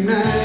Amen.